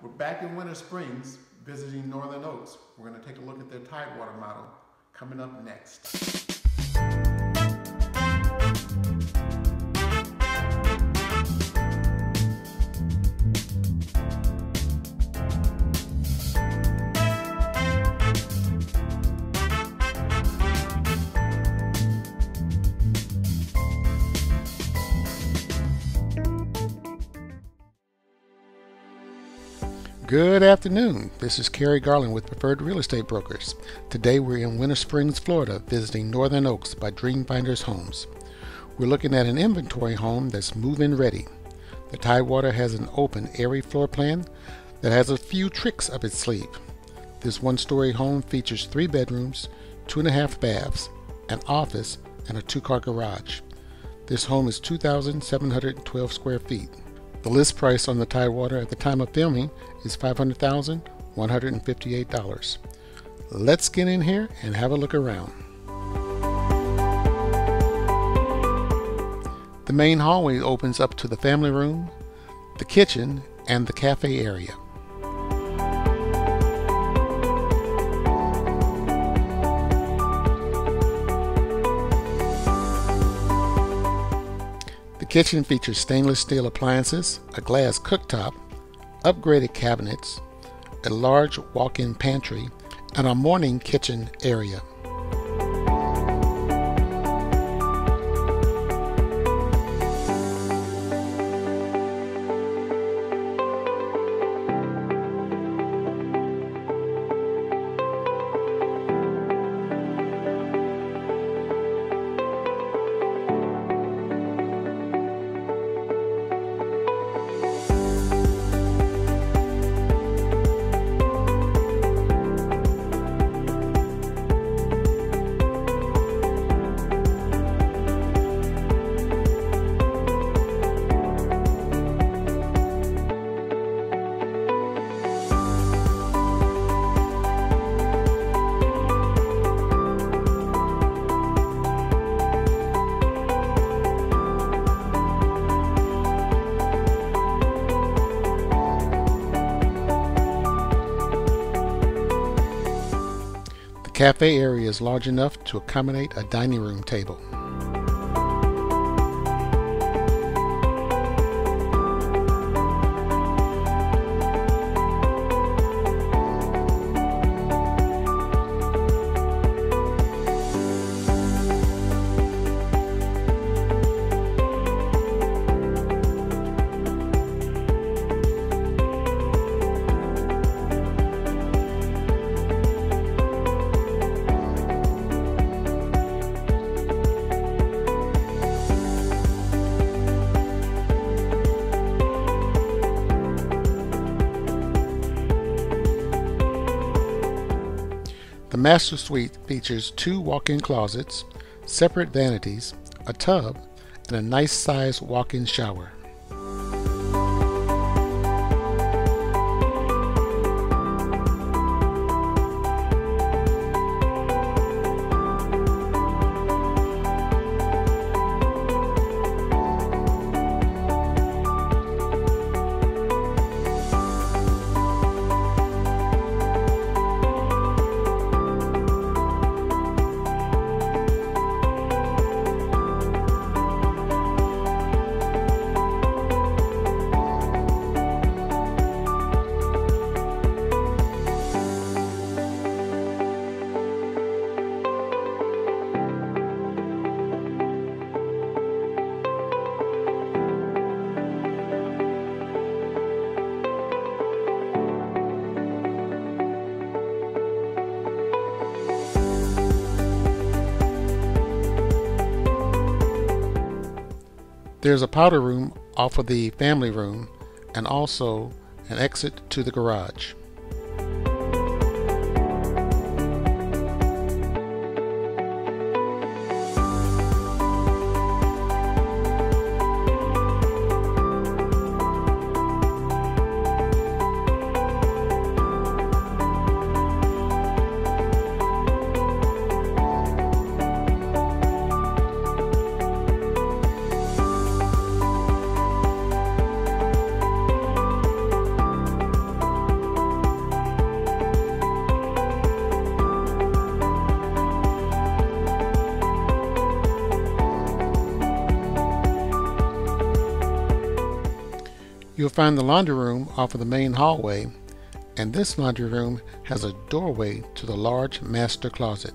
We're back in Winter Springs visiting Northern Oaks. We're going to take a look at their Tidewater model coming up next. Good afternoon. This is Carey Garland with Preferred Real Estate Brokers. Today we're in Winter Springs, Florida, visiting Northern Oaks by Dreamfinders Homes. We're looking at an inventory home that's move-in ready. The Tidewater has an open, airy floor plan that has a few tricks up its sleeve. This one-story home features three bedrooms, two and a half baths, an office, and a two-car garage. This home is 2,712 square feet. The list price on the Tidewater at the time of filming is $500,158. Let's get in here and have a look around. The main hallway opens up to the family room, the kitchen, and the cafe area. Kitchen features stainless steel appliances, a glass cooktop, upgraded cabinets, a large walk-in pantry, and a morning kitchen area. Cafe area is large enough to accommodate a dining room table. The master suite features two walk-in closets, separate vanities, a tub, and a nice sized walk-in shower. There's a powder room off of the family room and also an exit to the garage. You'll find the laundry room off of the main hallway, and this laundry room has a doorway to the large master closet.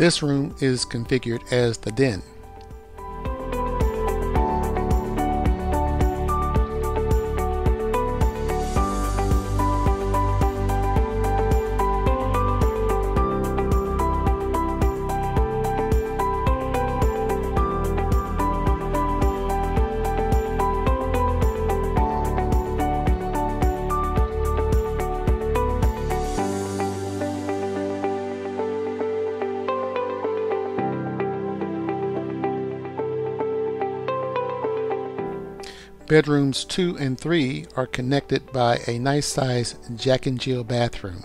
This room is configured as the den. Bedrooms 2 and 3 are connected by a nice size Jack and Jill bathroom.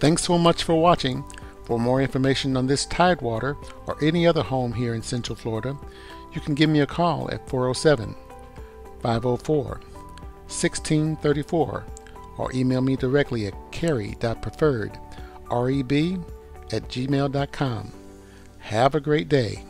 Thanks so much for watching. For more information on this Tidewater or any other home here in Central Florida, you can give me a call at 407 504 1634 or email me directly at carey.preferred, reb at gmail.com. Have a great day.